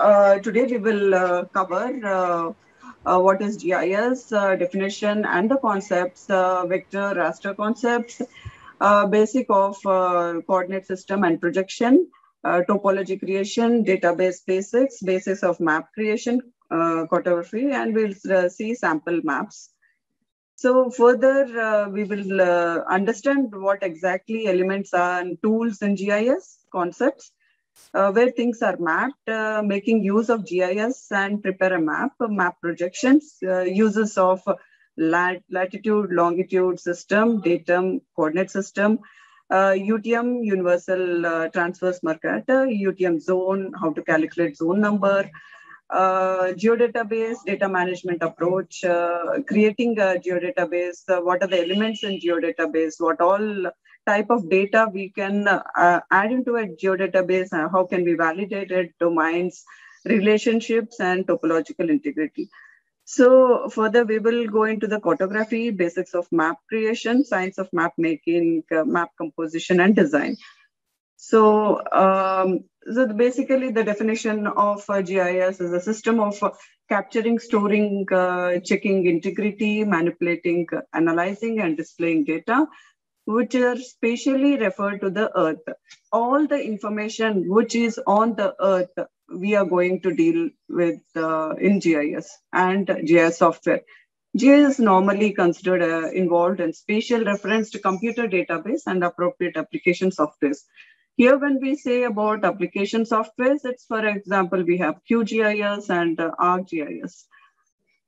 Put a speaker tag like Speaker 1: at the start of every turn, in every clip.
Speaker 1: uh, today we will uh, cover uh, uh, what is GIS uh, definition and the concepts, vector, raster concepts, basic of coordinate system and projection, topology creation, database basics, basis of map creation, cartography, and we'll see sample maps. So further, we will understand what exactly elements are and tools in GIS concepts, uh, where things are mapped, uh, making use of GIS and prepare a map, map projections, uh, uses of lat latitude, longitude system, datum, coordinate system, UTM, uh, universal transverse Mercator, UTM zone, how to calculate zone number, uh, geodatabase data management approach, uh, creating a geodatabase, uh, what are the elements in geodatabase, what all type of data we can uh, add into a geodatabase, uh, how can we validate it, domains, relationships, and topological integrity. So further, we will go into the cartography, basics of map creation, science of map making, uh, map composition, and design. So, um, so basically the definition of GIS is a system of capturing, storing, uh, checking integrity, manipulating, analyzing, and displaying data, which are spatially referred to the Earth. All the information which is on the Earth, we are going to deal with uh, in GIS and GIS software. GIS is normally considered uh, involved in spatial reference to computer database and appropriate application softwares. Here, when we say about application softwares, it's for example, we have QGIS and uh, ArcGIS.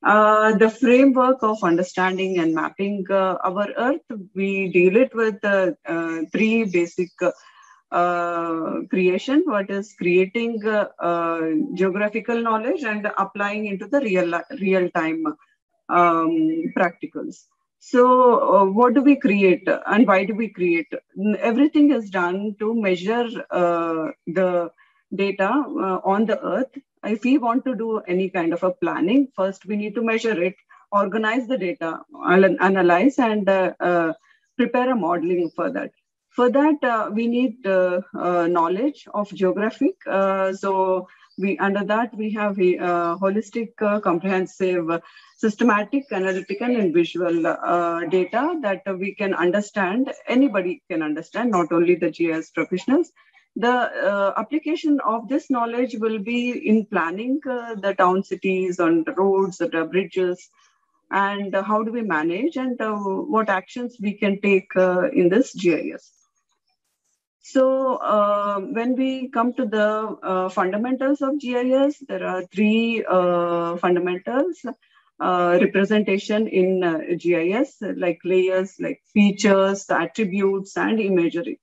Speaker 1: Uh, the framework of understanding and mapping uh, our Earth, we deal it with uh, uh three basic uh, creation. What is creating geographical knowledge and applying into the real real time um, practicals. So, uh, what do we create and why do we create? Everything is done to measure uh, the data uh, on the earth. If we want to do any kind of a planning, first we need to measure it, organize the data, analyze, and uh, uh, prepare a modeling for that. For that, uh, we need knowledge of geographic. so, we under that we have a holistic, comprehensive systematic, analytical, and visual uh, data that uh, we can understand, anybody can understand, not only the GIS professionals. The uh, application of this knowledge will be in planning uh, the town cities, on the roads, the bridges, and how do we manage and uh, what actions we can take uh, in this GIS. So uh, when we come to the uh, fundamentals of GIS, there are three uh, fundamentals. Uh, representation in uh, GIS, like layers, like features, attributes, and imagery.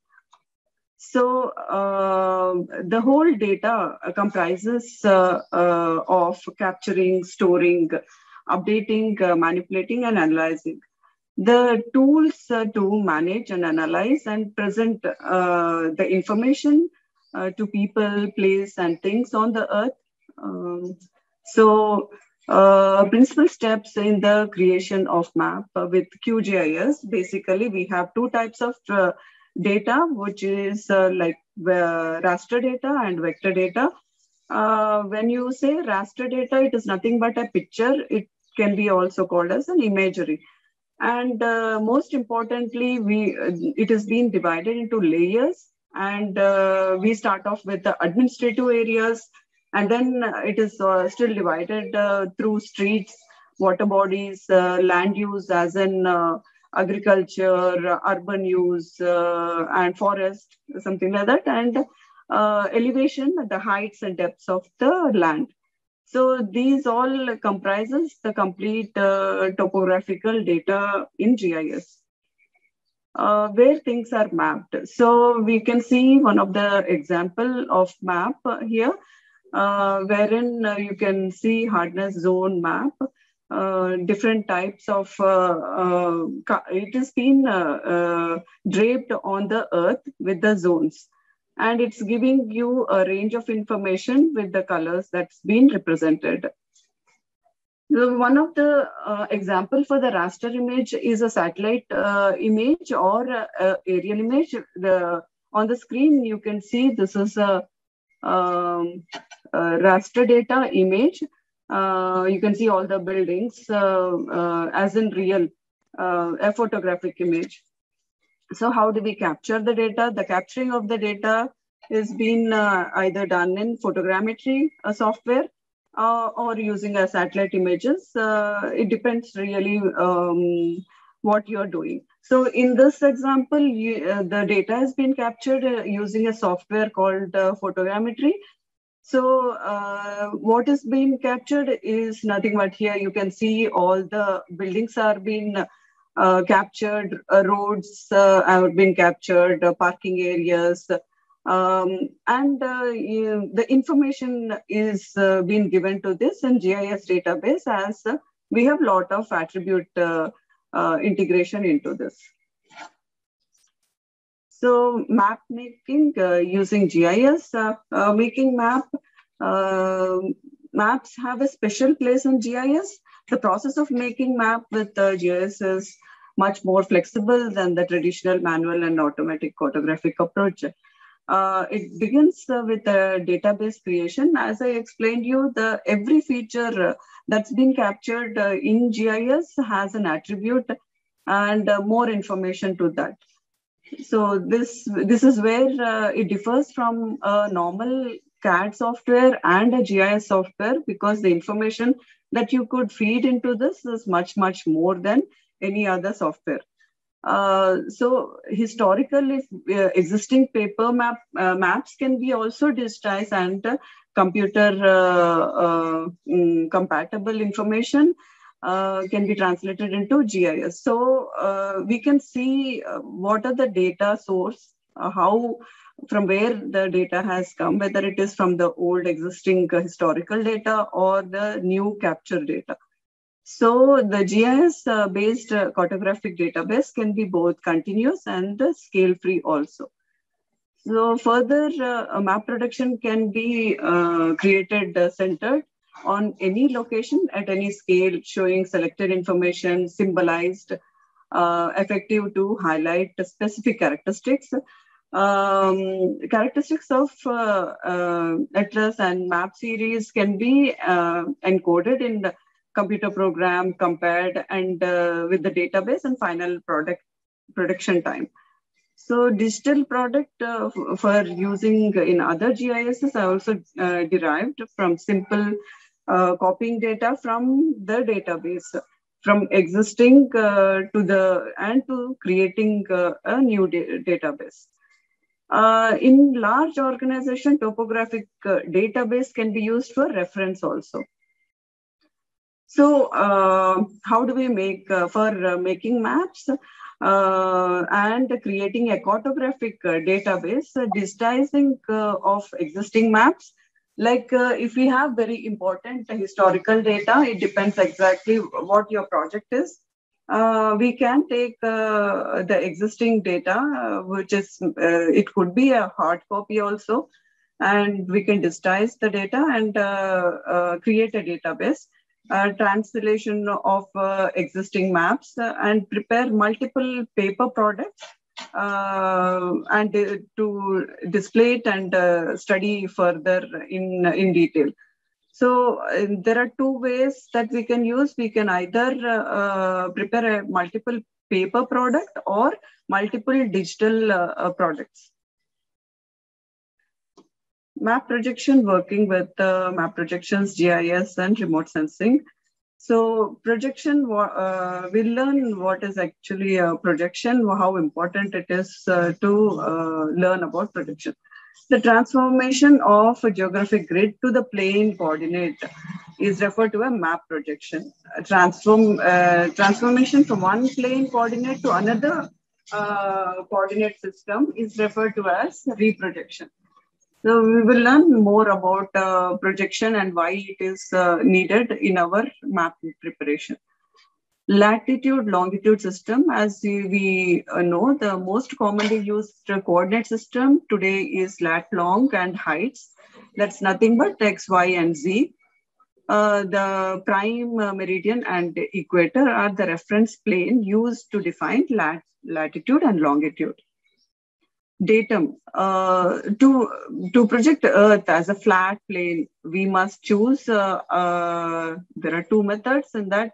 Speaker 1: So uh, the whole data comprises of capturing, storing, updating, manipulating, and analyzing. The tools to manage and analyze and present the information to people, place, and things on the earth. Um, so uh, principal steps in the creation of map uh, with QGIS. Basically, we have two types of uh, data, which is uh, like raster data and vector data. Uh, when you say raster data, it is nothing but a picture. It can be also called as an imagery. And uh, most importantly, we it has been divided into layers. And we start off with the administrative areas, and then it is uh, still divided uh, through streets, water bodies, uh, land use as in agriculture, urban use, and forest, something like that, and elevation, the heights and depths of the land. So these all comprises the complete uh, topographical data in GIS. Uh, where things are mapped. So we can see one of the example of map here uh, wherein uh, you can see hardness zone map, uh, different types of, uh, uh, it has been draped on the earth with the zones. And it's giving you a range of information with the colors that's been represented. One of the uh, example for the raster image is a satellite uh, image or uh, aerial image. The, on the screen, you can see this is a um, raster data image, you can see all the buildings as in real, a photographic image. So how do we capture the data? The capturing of the data is being uh, either done in photogrammetry uh, software uh, or using a satellite images. it depends really um, what you're doing. So in this example, you, the data has been captured using a software called photogrammetry. So uh, what is being captured is nothing but here you can see all the buildings are being uh, captured, uh, roads uh, have been captured, parking areas, um, and you, the information is being given to this in GIS database as we have lot of attribute integration into this. So map making uh, using GIS, uh, uh, making map, maps have a special place in GIS. The process of making map with GIS is much more flexible than the traditional manual and automatic cartographic approach. Uh, it begins uh, with a database creation. As I explained you, the every feature uh, that's been captured uh, in GIS has an attribute and uh, more information to that. So this, this is where uh, it differs from a normal CAD software and a GIS software because the information that you could feed into this is much, much more than any other software. Uh, so historically, uh, existing paper map uh, maps can be also digitized and uh, computer uh, uh, mm, compatible information can be translated into GIS. So we can see what are the data source, how from where the data has come, whether it is from the old existing historical data or the new capture data. So the GIS-based uh, uh, cartographic database can be both continuous and uh, scale-free also. So further, uh, map production can be uh, created uh, centered on any location at any scale, showing selected information, symbolized, effective to highlight specific characteristics. Um, characteristics of atlas and map series can be encoded in the computer program compared and uh, with the database and final product production time. So digital product uh, for using in other GISs are also uh, derived from simple uh, copying data from the database, from existing uh, to the and to creating uh, a new da database. In large organization, topographic database can be used for reference also. So uh, how do we make uh, for uh, making maps uh, and creating a cartographic uh, database, uh, digitizing of existing maps? Like if we have very important historical data, it depends exactly what your project is. We can take the existing data, which is, it could be a hard copy also, and we can digitize the data and create a database uh, translation of uh, existing maps uh, and prepare multiple paper products uh, and uh, to display it and uh, study further in, in detail. So there are two ways that we can use. We can either prepare a multiple paper product or multiple digital products map projection working with uh, map projections, GIS, and remote sensing. So projection, uh, we'll learn what is actually a projection, how important it is uh, to uh, learn about projection. The transformation of a geographic grid to the plane coordinate is referred to a map projection. A transform, uh, transformation from one plane coordinate to another uh, coordinate system is referred to as reprojection. So we will learn more about uh, projection and why it is uh, needed in our map preparation. Latitude longitude system, as we uh, know, the most commonly used coordinate system today is lat long and heights. That's nothing but x, y, and z. Uh, the prime uh, meridian and equator are the reference plane used to define lat latitude and longitude. datum. Uh, to, to project Earth as a flat plane, we must choose, uh, uh, there are two methods in that,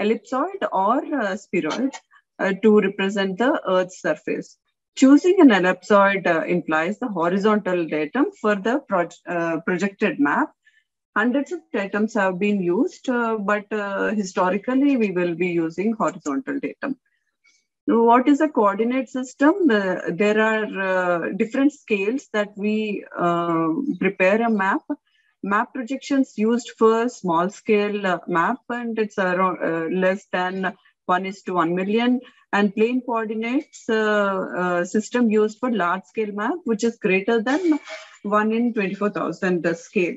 Speaker 1: ellipsoid or uh, spheroid uh, to represent the Earth's surface. Choosing an ellipsoid uh, implies the horizontal datum for the pro projected map. Hundreds of datums have been used, but historically we will be using horizontal datum what is a coordinate system? The, there are uh, different scales that we uh, prepare a map. Map projections used for small scale uh, map and it's around uh, less than 1 is to 1 million and plane coordinates uh, system used for large scale map which is greater than 1 in 24,000 scale.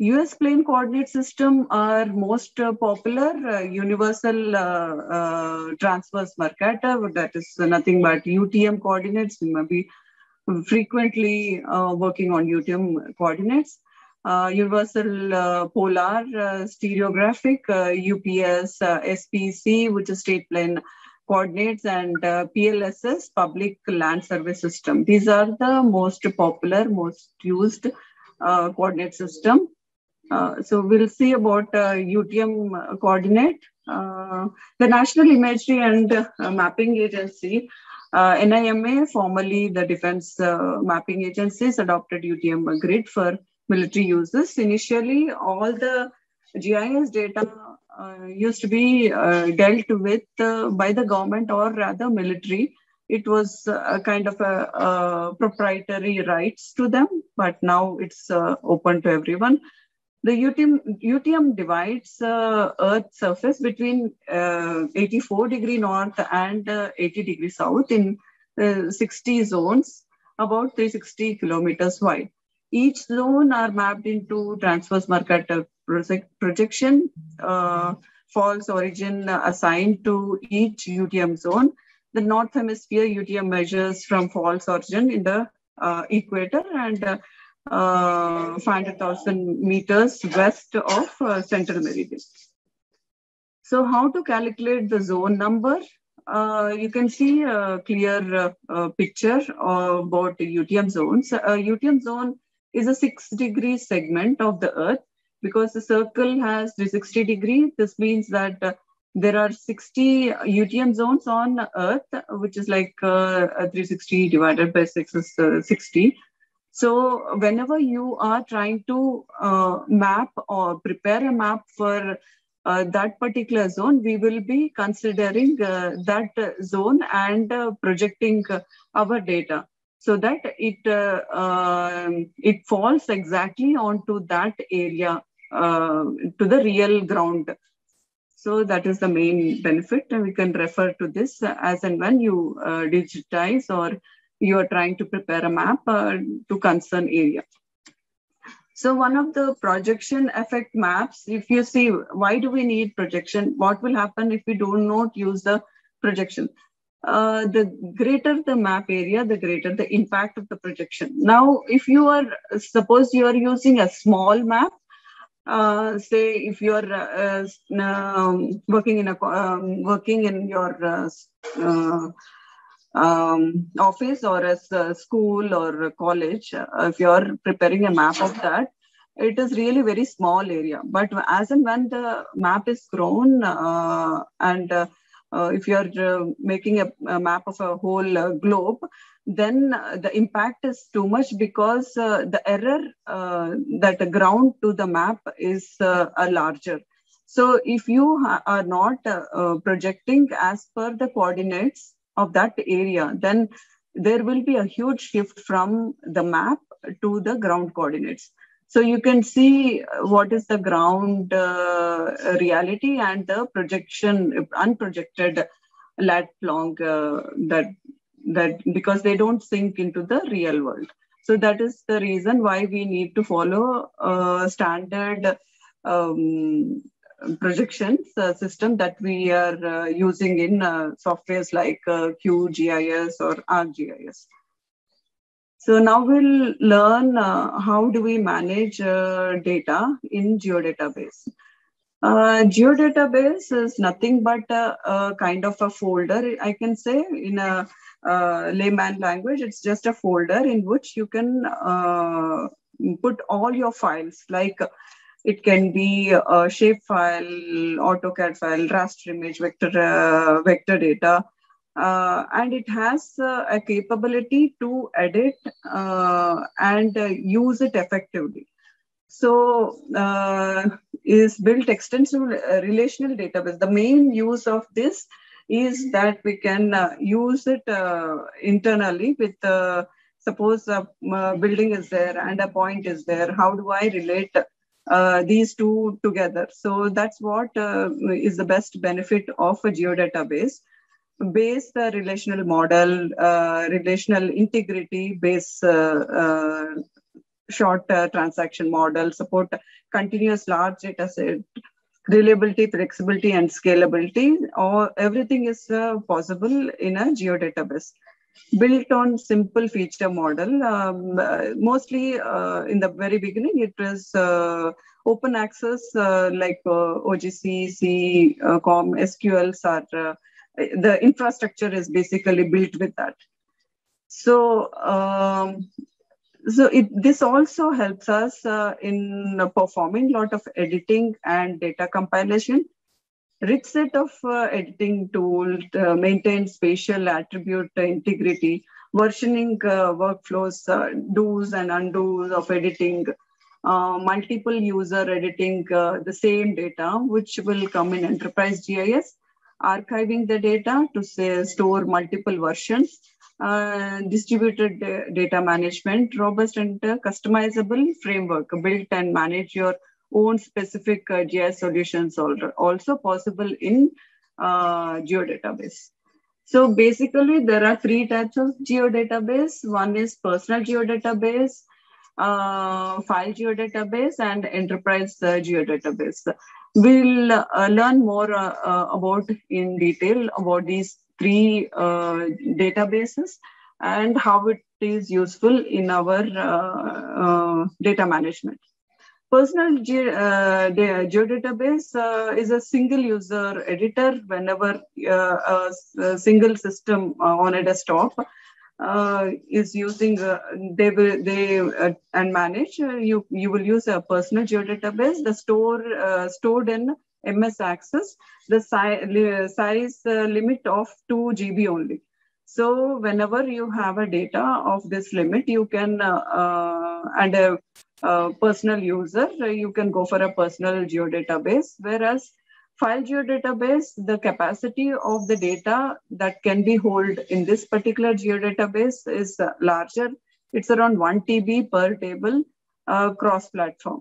Speaker 1: US plane coordinate system are most uh, popular uh, universal uh, transverse Mercator, that is nothing but UTM coordinates. Frequently uh, working on UTM coordinates. Uh, universal polar stereographic, UPS, SPC, which is state plane coordinates, and PLSS, public land survey system. These are the most popular, most used coordinate system. Uh, so we'll see about uh, UTM coordinate. Uh, the National Imagery and uh, Mapping Agency, Uh, NIMA, formerly the Defense uh, Mapping Agencies, adopted UTM grid for military uses. Initially, all the GIS data uh, used to be dealt with by the government or rather military it was a kind of a, a, proprietary rights to them, but now it's uh, open to everyone. The UTM, UTM divides uh, Earth's surface between uh, 84 degree north and uh, 80 degree south in uh, 60 zones, about 360 kilometers wide. Each zone are mapped into transverse Mercator projection, uh, false origin assigned to each UTM zone. The North Hemisphere UTM measures from false origin in the uh, equator and uh, 500,000 meters west of uh, central meridian. So how to calculate the zone number? Uh, you can see a clear uh, uh, picture about UTM zones. UTM zone is a six degree segment of the earth because the circle has 360 degree. This means that there are 60 UTM zones on earth, which is like 360 divided by 6 is 60. So whenever you are trying to uh, map or prepare a map for uh, that particular zone, we will be considering uh, that zone and uh, projecting our data so that it uh, um, it falls exactly onto that area uh, to the real ground. So that is the main benefit, and we can refer to this as and when you digitize or you are trying to prepare a map uh, to concern area. So one of the projection effect maps, if you see, why do we need projection? What will happen if we do not use the projection? Uh, the greater the map area, the greater the impact of the projection. Now, if you are, suppose you are using a small map, uh, say if you are uh, um, working in a um, working in your uh, uh, um, office or as a school or a college, uh, if you're preparing a map of that, it is really very small area. But as and when the map is grown uh, and uh, uh if you're uh, making a, a, map of a whole uh, globe, then the impact is too much because the error that the ground to the map is a larger. So if you are not projecting as per the coordinates of that area, then there will be a huge shift from the map to the ground coordinates. So you can see what is the ground uh, reality and the projection, unprojected lat long uh, that that because they don't sync into the real world. So that is the reason why we need to follow a standard um, projections uh, system that we are uh, using in uh, softwares like QGIS or ArcGIS. So now we'll learn how do we manage data in geodatabase. Uh, geodatabase is nothing but a, a, kind of a folder, I can say, in a uh, layman language. It's just a folder in which you can uh, put all your files, like it can be a shape file, AutoCAD file, raster image, vector, uh, vector data, uh, and it has uh, a capability to edit uh, and use it effectively. So uh, is built extensive uh, relational database. The main use of this is that we can uh, use it uh, internally with, uh, suppose a building is there and a point is there. How do I relate uh, these two together? So that's what is the best benefit of a geodatabase. Base the relational model, relational integrity, base short uh, transaction model, support continuous large data set, reliability, flexibility, and scalability. Or everything is uh, possible in a geodatabase. Built on simple feature model, um, uh, mostly uh, in the very beginning, it was uh, open access like OGC, C, COM, SQLs are the infrastructure is basically built with that. So um, so it, this also helps us uh, in performing a lot of editing and data compilation. Rich set of uh, editing tools uh, maintain spatial attribute integrity, versioning uh, workflows, uh, do's and undo's of editing, uh, multiple user editing the same data, which will come in enterprise GIS, archiving the data to say, store multiple versions, uh, distributed data management, robust and uh, customizable framework built and manage your own specific uh, GIS solutions also possible in uh, geodatabase. So basically there are three types of geodatabase. One is personal geodatabase, uh, file geodatabase and enterprise uh, geodatabase. We'll uh, learn more about in detail about these three uh, databases and how it is useful in our uh, uh, data management. Personal uh, geodatabase uh, is a single user editor whenever uh, a, single system on a desktop is using they will they and manage you you will use a personal geodatabase the store stored in MS Access, the si size uh, limit of 2 GB only. So whenever you have a data of this limit, you can, uh, uh, and a, a, personal user, you can go for a personal geodatabase, whereas file geodatabase, the capacity of the data that can be held in this particular geodatabase is larger. It's around 1 TB per table uh, cross-platform.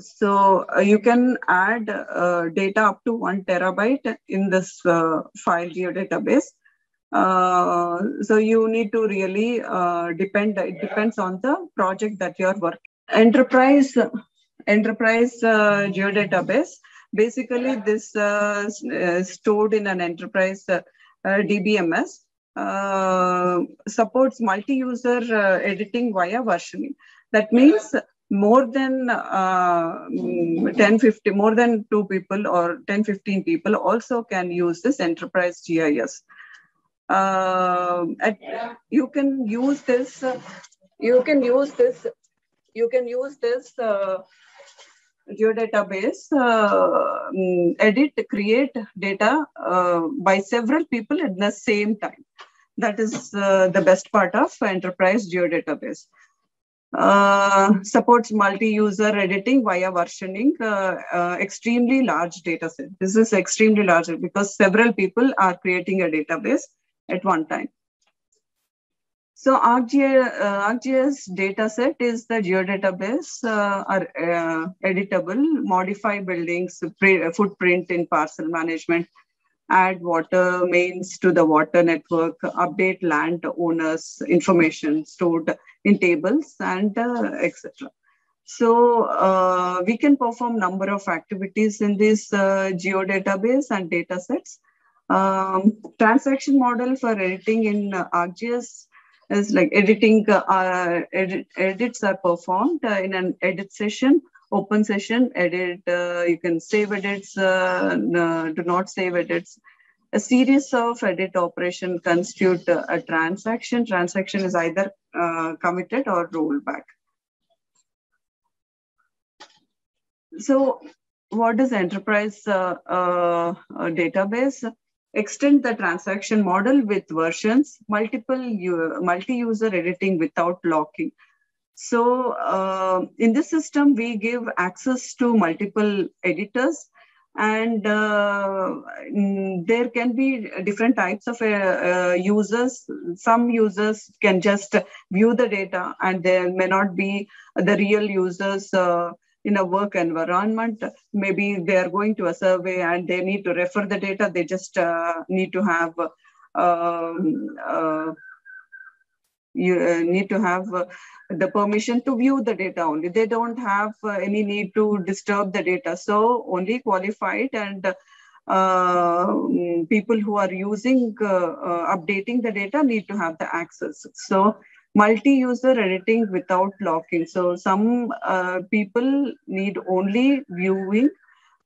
Speaker 1: So uh, you can add uh, data up to one terabyte in this uh, file geodatabase. Uh, so you need to really uh, depend, it depends on the project that you're working. Enterprise, enterprise uh, geodatabase, basically this is stored in an enterprise DBMS supports multi-user editing via versioning. That means more than uh, 10 50 more than two people or 10 15 people also can use this enterprise gis uh, you can use this uh, you can use this you can use this uh, geodatabase uh, mm, edit create data uh, by several people at the same time that is the best part of enterprise geodatabase supports multi-user editing via versioning, extremely large data set. This is extremely large because several people are creating a database at one time. So ArcGIS, uh, ArcGIS dataset is the geodatabase uh, are uh, editable, modify buildings, footprint in parcel management, add water mains to the water network, update land owners information stored in tables and uh, etc. So uh, we can perform number of activities in this uh, geodatabase and data sets. Um, transaction model for editing in uh, ArcGIS is like editing, uh, edit, edits are performed uh, in an edit session open session, edit, uh, you can save edits, uh, do not save edits. A series of edit operation constitute a transaction. Transaction is either uh, committed or rolled back So what is enterprise uh, uh, database? Extend the transaction model with versions, multiple multi-user editing without locking. So uh, in this system, we give access to multiple editors and uh, there can be different types of uh, uh, users. Some users can just view the data and there may not be the real users uh, in a work environment. Maybe they are going to a survey and they need to refer the data. They just uh, need to have um, uh, you uh, need to have uh, the permission to view the data only. They don't have uh, any need to disturb the data. So only qualified and uh, people who are using, uh, uh, updating the data need to have the access. So multi-user editing without locking. So some people need only viewing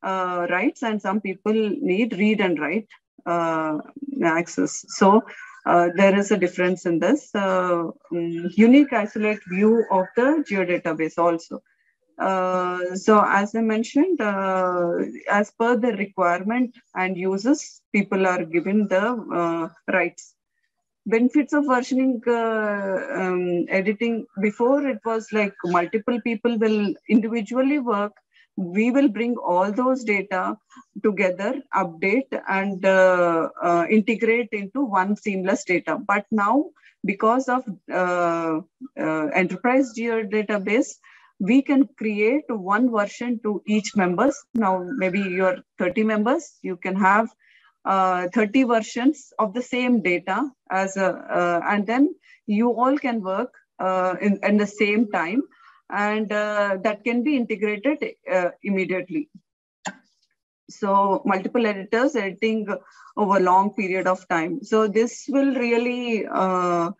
Speaker 1: rights and some people need read and write access. So uh, there is a difference in this uh, um, unique isolate view of the geodatabase also. Uh, so as I mentioned, uh, as per the requirement and uses, people are given the uh, rights. Benefits of versioning uh, um, editing, before it was like multiple people will individually work we will bring all those data together, update and uh, uh, integrate into one seamless data. But now, because of uh, uh enterprise geodatabase, we can create one version to each members. Now, maybe you're 30 members, you can have uh, 30 versions of the same data as a, uh, and then you all can work in, in the same time and uh, that can be integrated uh, immediately. So multiple editors editing over long period of time. So this will really uh,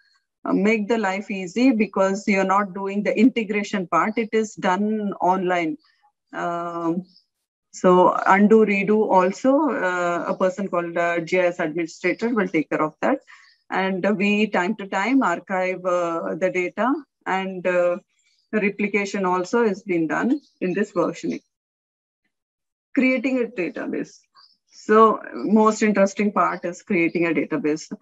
Speaker 1: make the life easy because you're not doing the integration part. It is done online. Um, so undo, redo also, uh, a person called uh, GIS administrator will take care of that. And we time to time archive uh, the data and uh, replication also has been done in this versioning. Creating a database. So most interesting part is creating a database.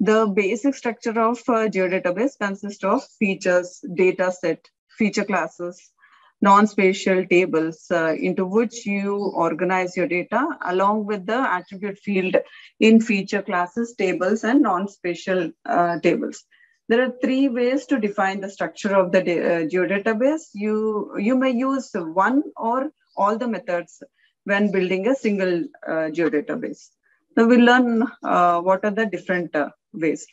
Speaker 1: The basic structure of a geodatabase consists of features, data set, feature classes, non-spatial tables uh, into which you organize your data along with the attribute field in feature classes, tables, and non-spatial uh, tables. There are three ways to define the structure of the uh, geodatabase. You, you may use one or all the methods when building a single uh, geodatabase. So we'll learn uh, what are the different uh, ways.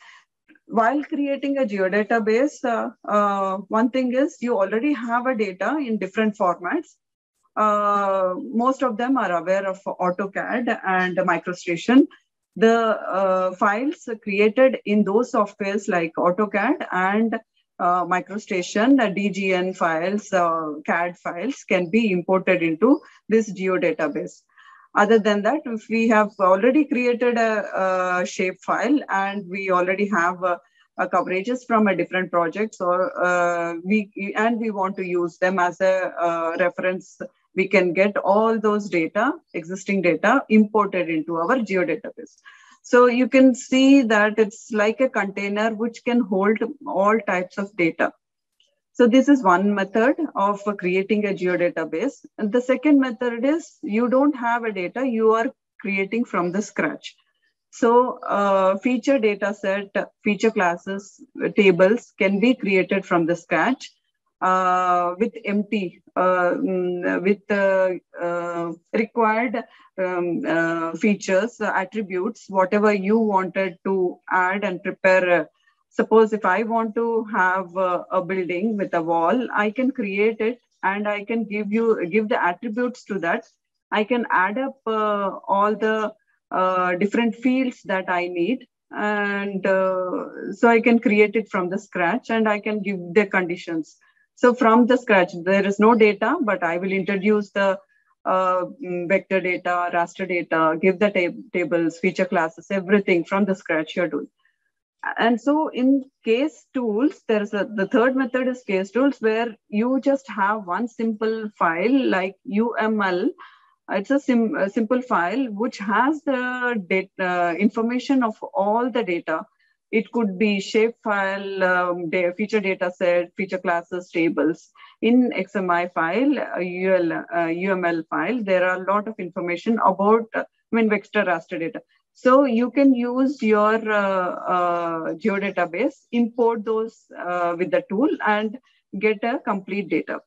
Speaker 1: While creating a geodatabase, uh, uh, one thing is you already have a data in different formats. most of them are aware of AutoCAD and MicroStation the uh, files created in those softwares like AutoCAD and uh, MicroStation, DGN files, uh, CAD files can be imported into this geodatabase. Other than that, if we have already created a, a shape file and we already have a, a coverages from a different projects or uh, we and we want to use them as a uh, reference we can get all those data, existing data, imported into our geodatabase. So you can see that it's like a container which can hold all types of data. So this is one method of creating a geodatabase. And the second method is you don't have a data, you are creating from the scratch. So uh, feature data set, feature classes, tables can be created from the scratch uh, with empty, uh, mm, with uh, required um, features, attributes, whatever you wanted to add and prepare. Suppose if I want to have a building with a wall, I can create it and I can give you give the attributes to that. I can add up all the uh, different fields that I need and uh, so I can create it from the scratch and I can give the conditions. So from the scratch, there is no data, but I will introduce the uh, vector data, raster data, give the tab tables, feature classes, everything from the scratch you're doing. And so in case tools, there's a, the third method is case tools where you just have one simple file like UML. It's a, sim, a simple file which has the data, uh, information of all the data it could be shapefile, um, feature data set, feature classes, tables. In XML file, UL, uh, UML file, there are a lot of information about, uh, I mean, vector raster data. So you can use your uh, uh, geodatabase, import those uh, with the tool and get a complete data.